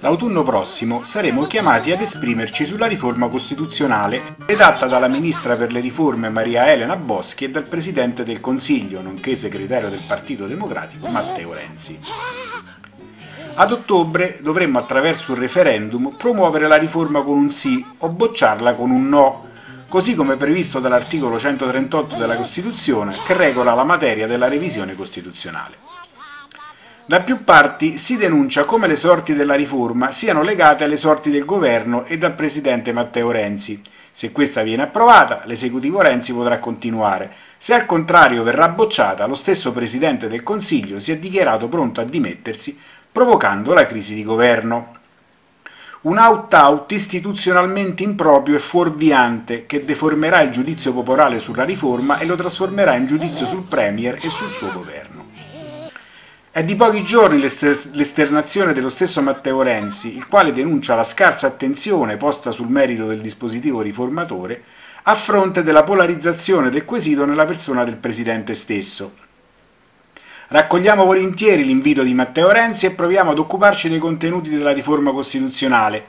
L'autunno prossimo saremo chiamati ad esprimerci sulla riforma costituzionale redatta dalla Ministra per le riforme Maria Elena Boschi e dal Presidente del Consiglio, nonché segretario del Partito Democratico, Matteo Renzi. Ad ottobre dovremmo attraverso un referendum promuovere la riforma con un sì o bocciarla con un no, così come previsto dall'articolo 138 della Costituzione che regola la materia della revisione costituzionale. Da più parti si denuncia come le sorti della riforma siano legate alle sorti del governo e dal Presidente Matteo Renzi. Se questa viene approvata, l'esecutivo Renzi potrà continuare. Se al contrario verrà bocciata, lo stesso Presidente del Consiglio si è dichiarato pronto a dimettersi, provocando la crisi di governo. Un out-out istituzionalmente improprio e fuorviante che deformerà il giudizio popolare sulla riforma e lo trasformerà in giudizio sul Premier e sul suo governo. È di pochi giorni l'esternazione dello stesso Matteo Renzi, il quale denuncia la scarsa attenzione posta sul merito del dispositivo riformatore a fronte della polarizzazione del quesito nella persona del Presidente stesso. Raccogliamo volentieri l'invito di Matteo Renzi e proviamo ad occuparci dei contenuti della riforma costituzionale.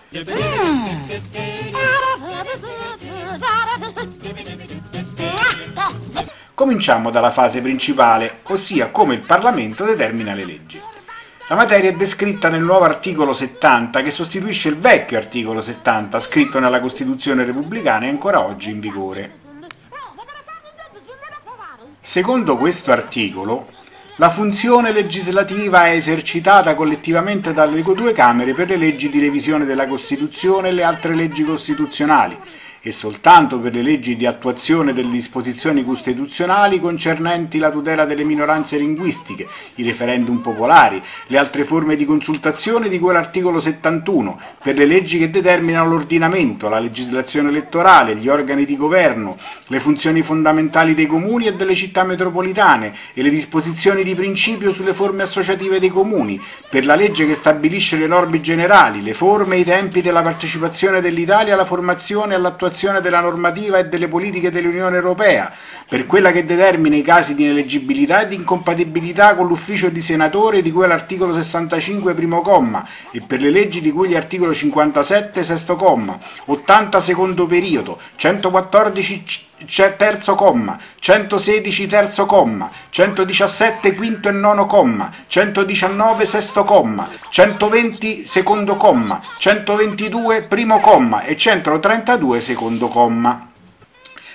Cominciamo dalla fase principale, ossia come il Parlamento determina le leggi. La materia è descritta nel nuovo articolo 70 che sostituisce il vecchio articolo 70 scritto nella Costituzione repubblicana e ancora oggi in vigore. Secondo questo articolo, la funzione legislativa è esercitata collettivamente dalle due Camere per le leggi di revisione della Costituzione e le altre leggi costituzionali, e soltanto per le leggi di attuazione delle disposizioni costituzionali concernenti la tutela delle minoranze linguistiche, i referendum popolari, le altre forme di consultazione di cui l'articolo 71, per le leggi che determinano l'ordinamento, la legislazione elettorale, gli organi di governo, le funzioni fondamentali dei comuni e delle città metropolitane e le disposizioni di principio sulle forme associative dei comuni, per la legge che stabilisce le norme generali, le forme e i tempi della partecipazione dell'Italia alla formazione e all'attuazione l'attuazione della normativa e delle politiche dell'Unione Europea, per quella che determina i casi di ineleggibilità e di incompatibilità con l'ufficio di senatore di cui all'articolo 65 primo comma e per le leggi di cui gli articoli 57 sesto comma, 80 secondo periodo, 114 terzo comma, 116 terzo comma, 117 quinto e nono comma, 119 sesto comma, 120 secondo comma, 122 primo comma e 132 secondo comma.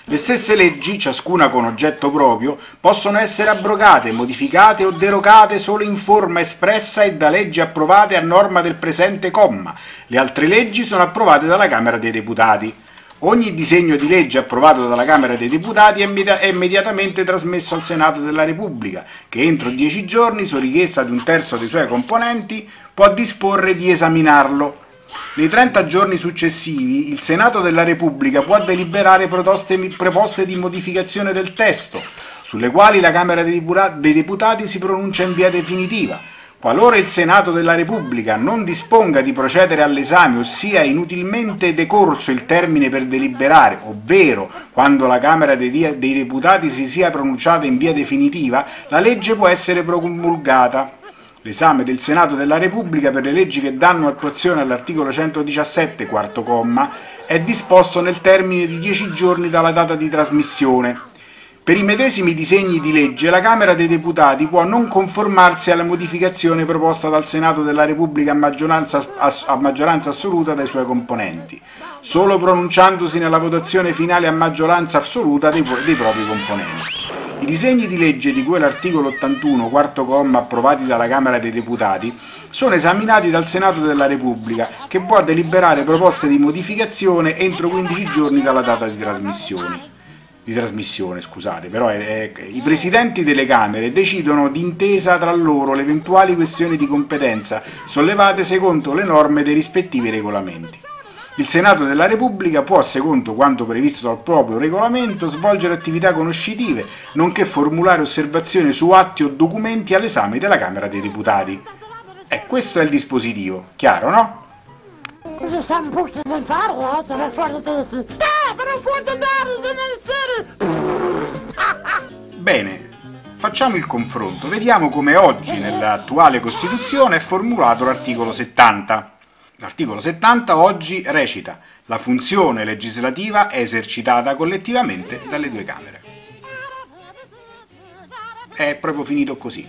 Le stesse leggi, ciascuna con oggetto proprio, possono essere abrogate, modificate o derogate solo in forma espressa e da leggi approvate a norma del presente comma. Le altre leggi sono approvate dalla Camera dei Deputati. Ogni disegno di legge approvato dalla Camera dei Deputati è immediatamente trasmesso al Senato della Repubblica, che entro dieci giorni, su richiesta di un terzo dei suoi componenti, può disporre di esaminarlo. Nei 30 giorni successivi il Senato della Repubblica può deliberare proposte di modificazione del testo, sulle quali la Camera dei Deputati si pronuncia in via definitiva. Qualora il Senato della Repubblica non disponga di procedere all'esame, ossia inutilmente decorso il termine per deliberare, ovvero quando la Camera dei, Deputati si sia pronunciata in via definitiva, la legge può essere promulgata. L'esame del Senato della Repubblica per le leggi che danno attuazione all'articolo 117, quarto comma, è disposto nel termine di dieci giorni dalla data di trasmissione. Per i medesimi disegni di legge la Camera dei Deputati può non conformarsi alla modificazione proposta dal Senato della Repubblica a maggioranza, a maggioranza assoluta dai suoi componenti, solo pronunciandosi nella votazione finale a maggioranza assoluta dei, dei propri componenti. I disegni di legge di cui l'articolo 81, quarto comma, approvati dalla Camera dei Deputati, sono esaminati dal Senato della Repubblica, che può deliberare proposte di modificazione entro 15 giorni dalla data di trasmissione. Di trasmissione scusate, però è, è, i presidenti delle Camere decidono d'intesa tra loro le eventuali questioni di competenza sollevate secondo le norme dei rispettivi regolamenti. Il Senato della Repubblica può, secondo quanto previsto dal proprio regolamento, svolgere attività conoscitive, nonché formulare osservazioni su atti o documenti all'esame della Camera dei Deputati. E questo è il dispositivo, chiaro, no? Così siamo posti nel fare, eh, per fuori tesi. Per fuori dare, Bene, facciamo il confronto, vediamo come oggi nell'attuale Costituzione è formulato l'articolo 70. L'articolo 70 oggi recita la funzione legislativa è esercitata collettivamente dalle due Camere. È proprio finito così.